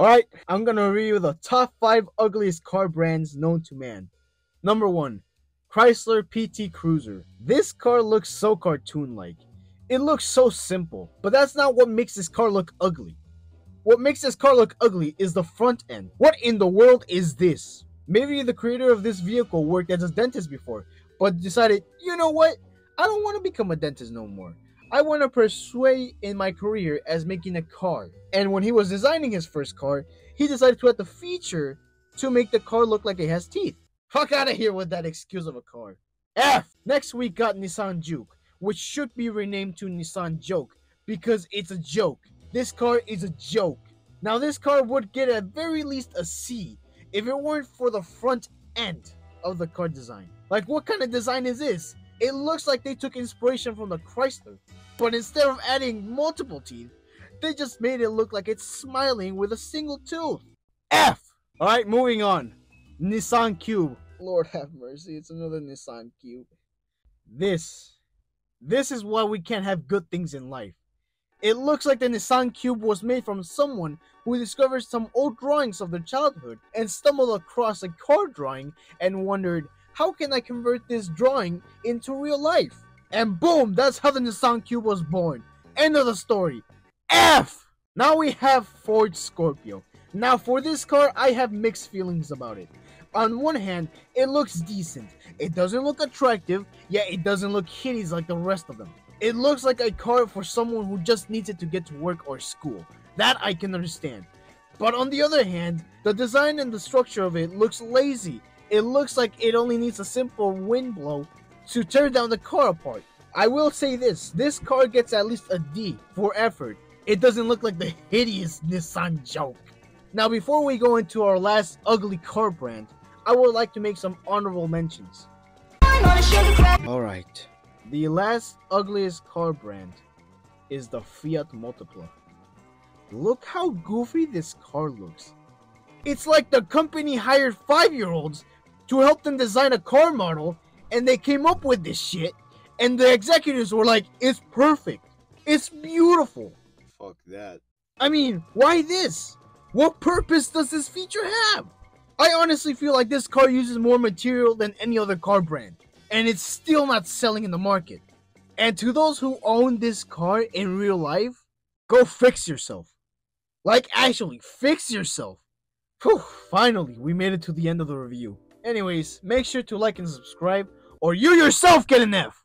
Alright, I'm gonna review the top 5 ugliest car brands known to man. Number 1. Chrysler PT Cruiser. This car looks so cartoon-like. It looks so simple, but that's not what makes this car look ugly. What makes this car look ugly is the front end. What in the world is this? Maybe the creator of this vehicle worked as a dentist before, but decided, you know what? I don't want to become a dentist no more. I want to pursue in my career as making a car. And when he was designing his first car, he decided to add the feature to make the car look like it has teeth. Fuck out of here with that excuse of a car. F! Next we got Nissan Juke, which should be renamed to Nissan Joke because it's a joke. This car is a joke. Now this car would get at very least a C if it weren't for the front end of the car design. Like what kind of design is this? It looks like they took inspiration from the Chrysler, but instead of adding multiple teeth, they just made it look like it's smiling with a single tooth. F! Alright, moving on. Nissan Cube. Lord have mercy, it's another Nissan Cube. This. This is why we can't have good things in life. It looks like the Nissan Cube was made from someone who discovered some old drawings of their childhood and stumbled across a car drawing and wondered, how can I convert this drawing into real life? And boom, that's how the Nissan Cube was born. End of the story. F! Now we have Ford Scorpio. Now for this car, I have mixed feelings about it. On one hand, it looks decent. It doesn't look attractive, yet it doesn't look hideous like the rest of them. It looks like a car for someone who just needs it to get to work or school. That I can understand. But on the other hand, the design and the structure of it looks lazy. It looks like it only needs a simple wind blow to tear down the car apart. I will say this, this car gets at least a D for effort. It doesn't look like the hideous Nissan joke. Now before we go into our last ugly car brand, I would like to make some honorable mentions. Alright, the last ugliest car brand is the Fiat Multipla. Look how goofy this car looks. It's like the company hired 5-year-olds to help them design a car model and they came up with this shit and the executives were like, it's perfect. It's beautiful. Fuck that. I mean, why this? What purpose does this feature have? I honestly feel like this car uses more material than any other car brand, and it's still not selling in the market. And to those who own this car in real life, go fix yourself. Like, actually, fix yourself. Whew, finally, we made it to the end of the review. Anyways, make sure to like and subscribe, or you yourself get an F!